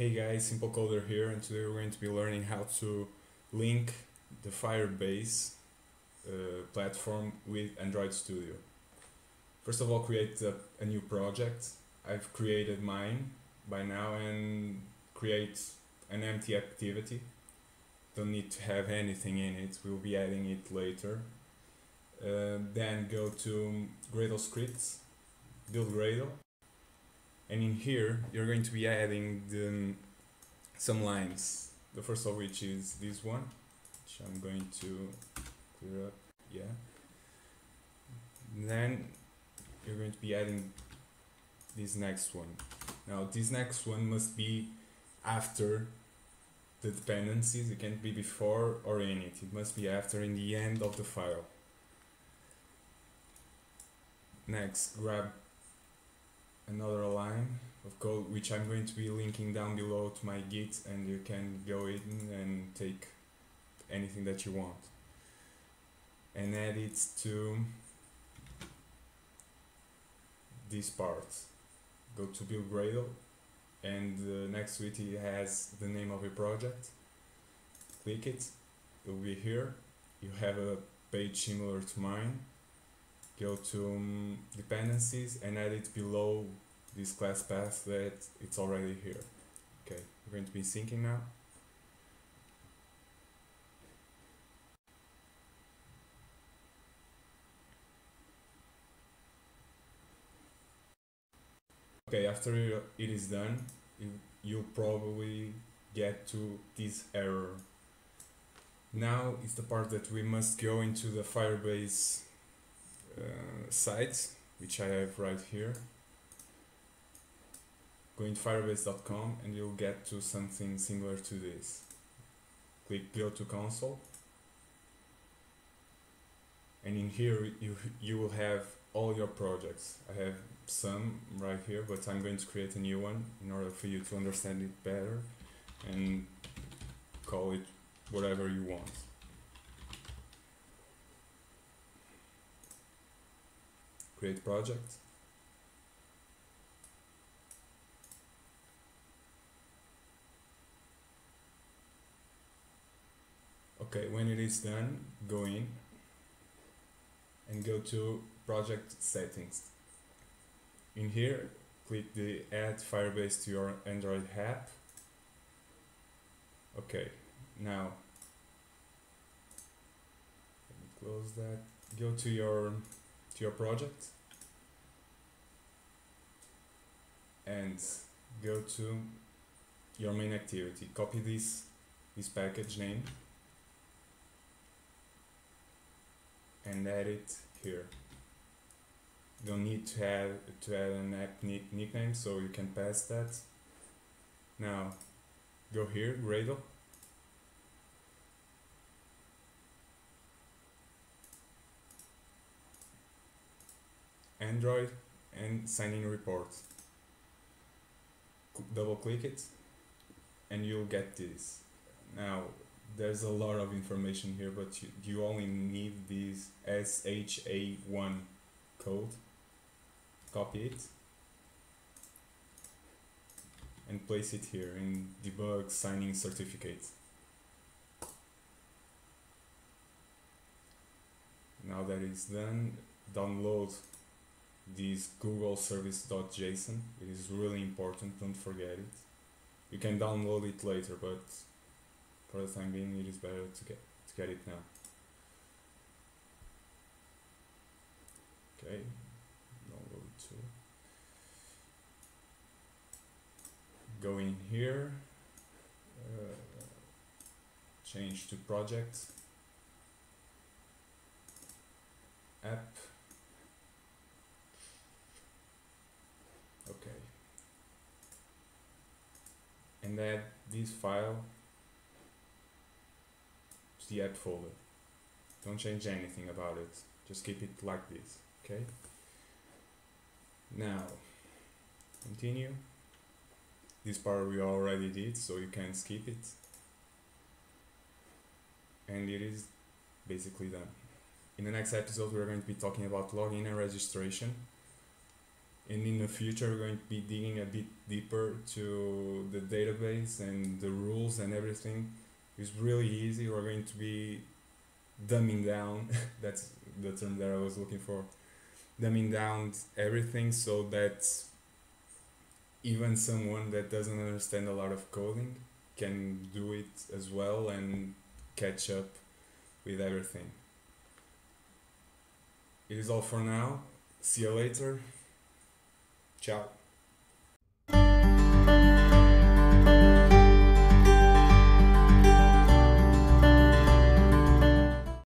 Hey guys, Simple Coder here, and today we're going to be learning how to link the Firebase uh, platform with Android Studio. First of all, create a, a new project. I've created mine by now and create an empty activity. Don't need to have anything in it, we'll be adding it later. Uh, then go to Gradle scripts, build Gradle, and in here you're going to be adding the, some lines. The first of which is this one which I'm going to clear up yeah. Then you're going to be adding this next one. Now this next one must be after the dependencies. It can't be before or in it. It must be after in the end of the file. Next grab another line of code which I'm going to be linking down below to my git and you can go in and take anything that you want. And add it to this part. Go to build Gradle and uh, next to it it has the name of your project. Click it. It will be here. You have a page similar to mine go to um, dependencies and add it below this class path that it's already here. Okay, we're going to be syncing now. Okay, after it is done, you, you'll probably get to this error. Now is the part that we must go into the Firebase uh, site, which I have right here. Go into firebase.com and you'll get to something similar to this. Click go to console. And in here you, you will have all your projects. I have some right here, but I'm going to create a new one in order for you to understand it better and call it whatever you want. Create project okay when it is done go in and go to project settings. In here click the add firebase to your android app. Okay now close that. Go to your to your project and go to your main activity. Copy this this package name and add it here. You don't need to add to add an app nick nickname so you can pass that. Now go here Gradle Android and signingReport. Double click it and you'll get this. Now there's a lot of information here but you, you only need this SHA1 code. Copy it and place it here in debug signing certificate. Now that is done, download this google service.json it is really important don't forget it. You can download it later but for the time being it is better to get to get it now. Okay download too. Go in here uh, change to project. App okay add this file to the app folder. Don't change anything about it. Just keep it like this okay? Now continue. This part we already did so you can skip it. And it is basically done. In the next episode we're going to be talking about login and registration and in the future we're going to be digging a bit deeper to the database and the rules and everything. It's really easy. We're going to be dumbing down that's the term that i was looking for. Dumbing down everything so that even someone that doesn't understand a lot of coding can do it as well and catch up with everything. It is all for now. See you later Ciao.